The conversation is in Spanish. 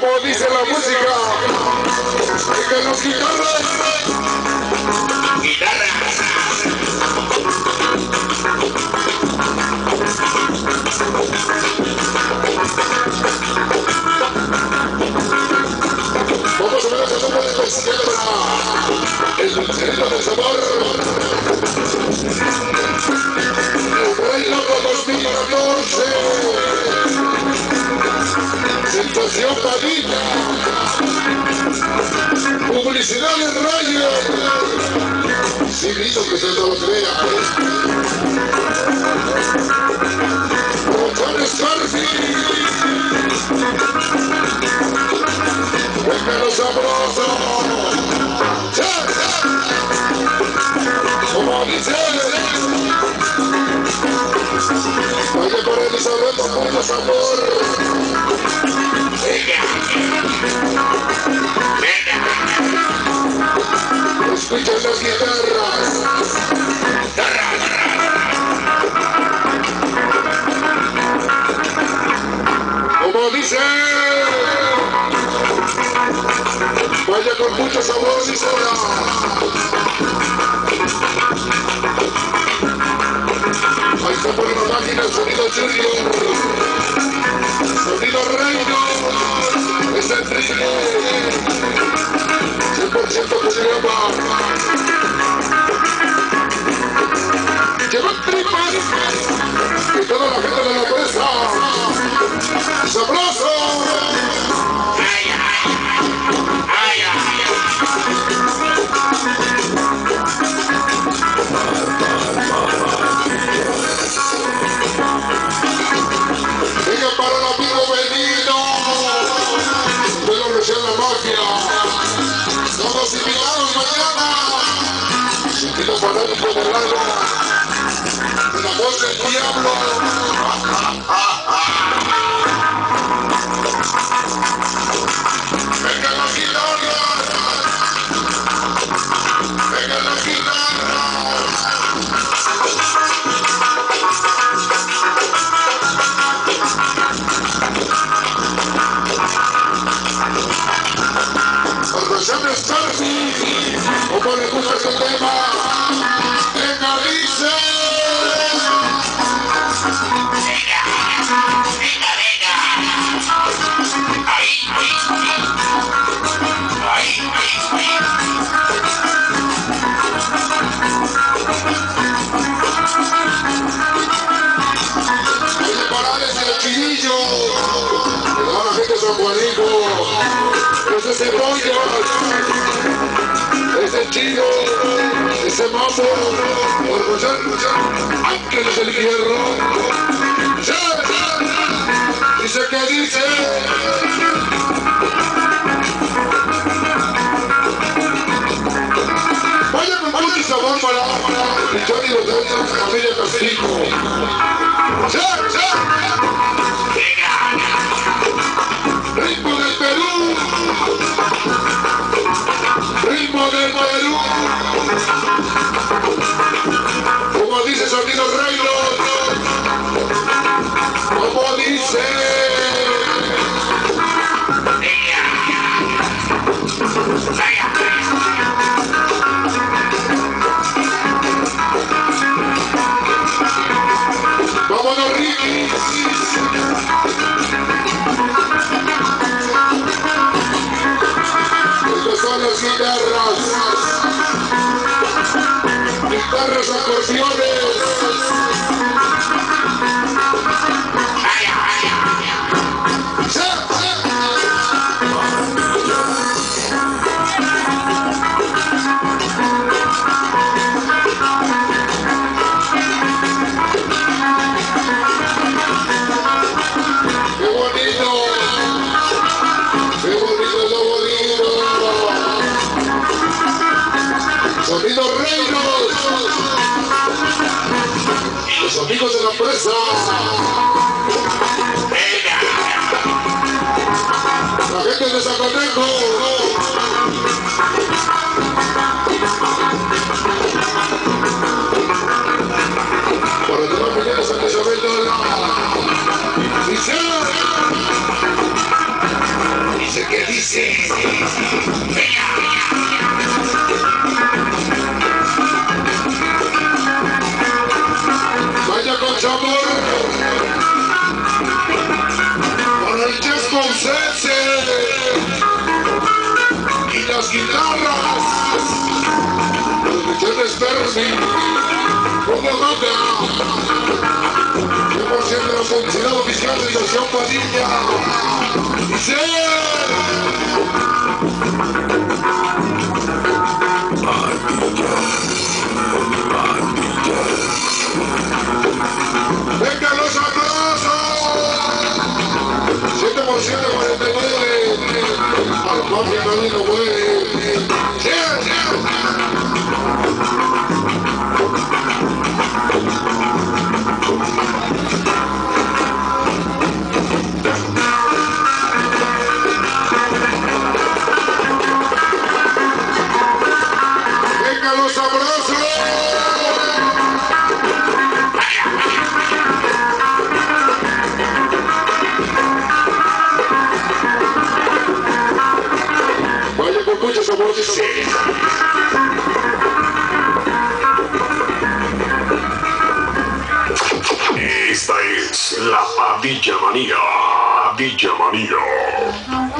como dice la música, que los guitarras. Sensación Padilla. Publicidad en radio. Civilito que se lo crea. Con Scarfi. Déjalo sabroso. Sabor con mucho sabor. Escuchen las guitarras. Como dice. Vaya con mucho sabor y soda. Ahí está por la máquina el sonido Junior. Que la voz del diablo. Venga la guitarra. Venga la guitarra. Como le gusta este tema, venga dice. Hay que parar ese chillillo, que da la gente de San Juanico, ese cebolla, ese chino, ese mambo, orgullar, ángeles del hierro. Dice que dice. Vaya con mucho sabor para Johnny la familia Castigo. ¡Ya! ¡Ya! Ritmo del Perú, como dice Sonido Reino, guitarras. Guitarras acordeones. Sonido Reinos. Los amigos de la empresa. La gente de Zacateco. guitarras, producciones Percy, como nota, que por Oficial de Estación Padilla, ¡Sí! Los abrazos! Vaya con mucho sabor de sabor. Esta es la Padilla Manía. Padilla Manía.